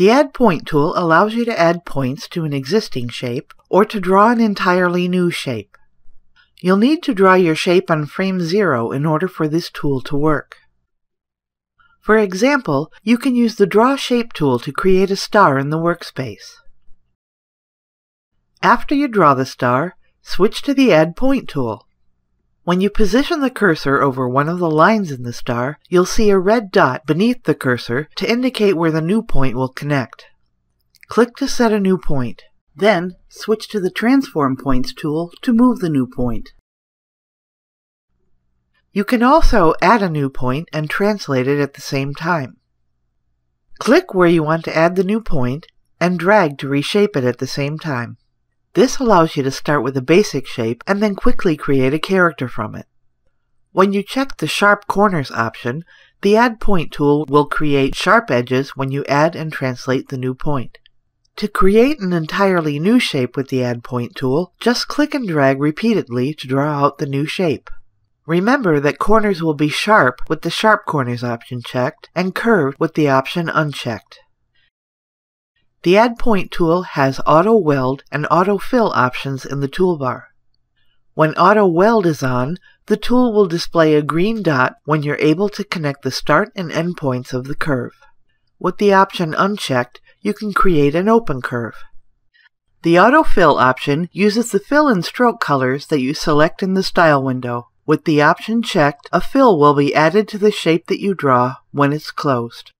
The Add Point tool allows you to add points to an existing shape or to draw an entirely new shape. You'll need to draw your shape on frame 0 in order for this tool to work. For example, you can use the Draw Shape tool to create a star in the workspace. After you draw the star, switch to the Add Point tool. When you position the cursor over one of the lines in the star, you'll see a red dot beneath the cursor to indicate where the new point will connect. Click to set a new point. Then, switch to the Transform Points tool to move the new point. You can also add a new point and translate it at the same time. Click where you want to add the new point and drag to reshape it at the same time. This allows you to start with a basic shape and then quickly create a character from it. When you check the Sharp Corners option, the Add Point tool will create sharp edges when you add and translate the new point. To create an entirely new shape with the Add Point tool, just click and drag repeatedly to draw out the new shape. Remember that corners will be sharp with the Sharp Corners option checked and curved with the option unchecked. The Add Point tool has Auto Weld and Auto Fill options in the toolbar. When Auto Weld is on, the tool will display a green dot when you're able to connect the start and end points of the curve. With the option unchecked, you can create an open curve. The Auto Fill option uses the fill and stroke colors that you select in the Style window. With the option checked, a fill will be added to the shape that you draw when it's closed.